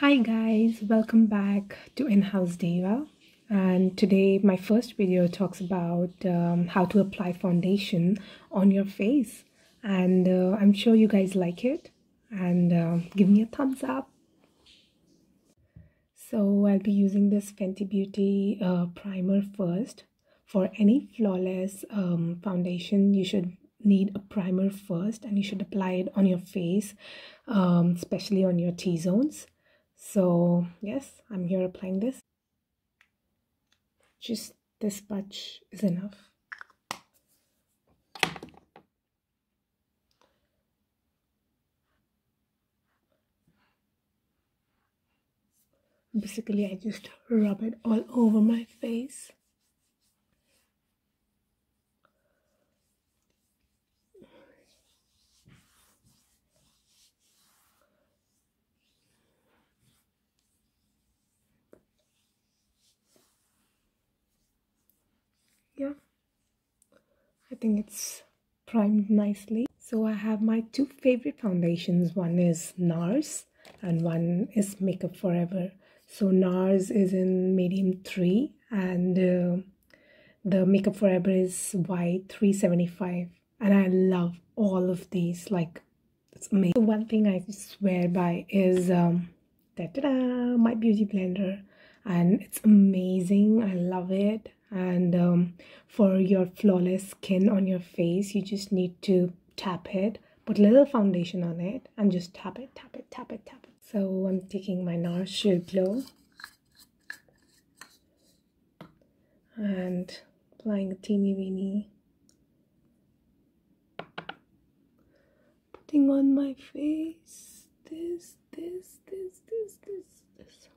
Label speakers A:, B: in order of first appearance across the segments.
A: Hi guys, welcome back to In-House Diva and today my first video talks about um, how to apply foundation on your face. And uh, I'm sure you guys like it. And uh, give me a thumbs up. So I'll be using this Fenty Beauty uh, primer first. For any flawless um, foundation you should need a primer first and you should apply it on your face um, especially on your T-zones so yes i'm here applying this. Just this much is enough. Basically i just rub it all over my face i think it's primed nicely. So i have my two favorite foundations. One is nars and one is makeup forever. So nars is in medium 3 and uh, the makeup forever is Y375. and i love all of these like it's amazing. One thing i swear by is um da -da -da, my beauty blender. And it's amazing. I love it and um, for your flawless skin on your face you just need to tap it put a little foundation on it and just tap it tap it tap it tap it. So i'm taking my nars glow. And applying a teeny weeny. Putting on my face. This, this this this this this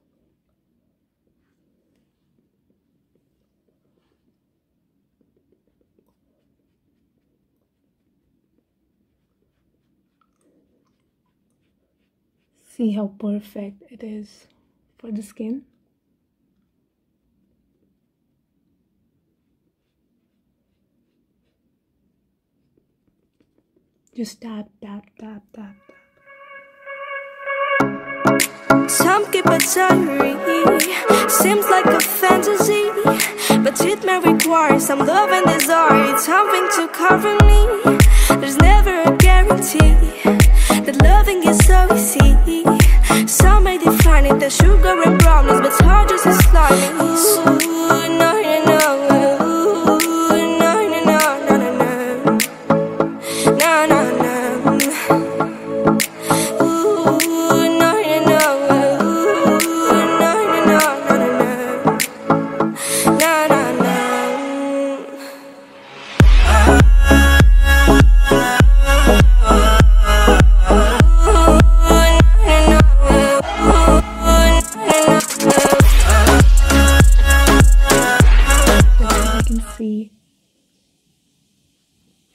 A: see how perfect it is for the skin. Just tap tap tap tap some keep a diary seems like a fantasy but it may require some love and desire. Something to cover me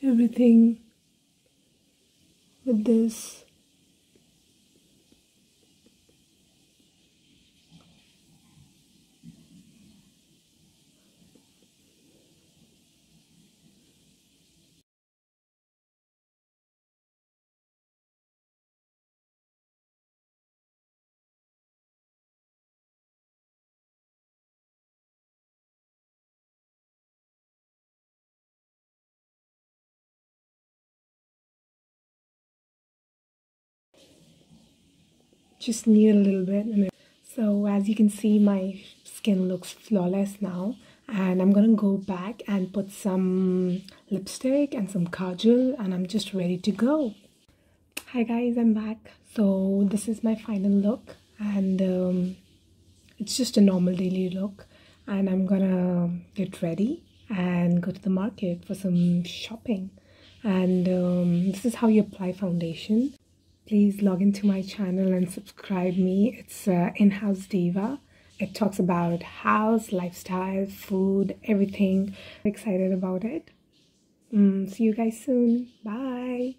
A: everything with this just need a little bit. So as you can see my skin looks flawless now. And I'm gonna go back and put some lipstick and some kajal and I'm just ready to go. Hi guys I'm back. So this is my final look and um, it's just a normal daily look. And I'm gonna get ready and go to the market for some shopping. And um, this is how you apply foundation please log into my channel and subscribe me. It's uh, in-house diva. It talks about house lifestyle food everything. I'm excited about it. Mm, see you guys soon. Bye